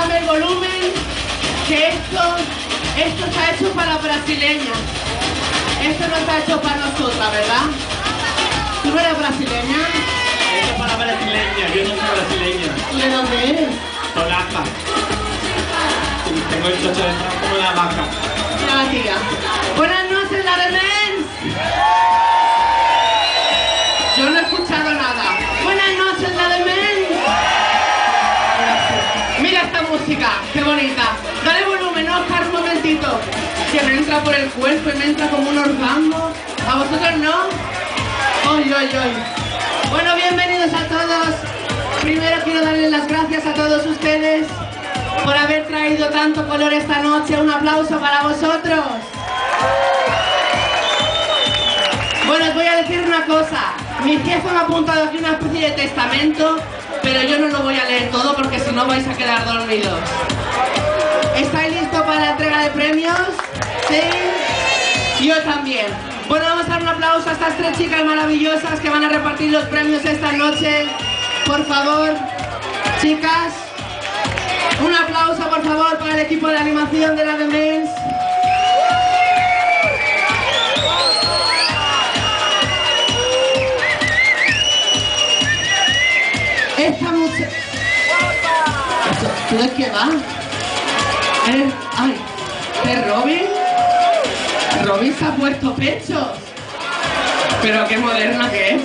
bájame el volumen, que esto, esto está hecho para las brasileñas. Esto no está hecho para nosotras, ¿verdad? ¿Tú no eres brasileña? Esto es para brasileña, yo no soy brasileña. ¿Tú de dónde eres? Tolaca. Tengo el chocho de como la vaca. La tía. Música, qué bonita. Dale volumen, Oscar, un momentito. Que me entra por el cuerpo y me entra como un orgasmo. ¿A vosotros no? Oy, oy, oy. Bueno, bienvenidos a todos. Primero quiero darles las gracias a todos ustedes por haber traído tanto color esta noche. Un aplauso para vosotros. Bueno, os voy a decir una cosa. Mis jefes me han apuntado aquí una especie de testamento, pero yo no lo voy a leer todo porque si no vais a quedar dormidos. ¿Estáis listos para la entrega de premios? ¿Sí? Yo también. Bueno, vamos a dar un aplauso a estas tres chicas maravillosas que van a repartir los premios esta noche. Por favor, chicas. Un aplauso, por favor, para el equipo de animación de la Demens. Esta muchacha... ¿Tú de qué vas? ¿Eres... Ay, ¿es Robin? Robin se ha puesto pechos. Pero qué moderna que es,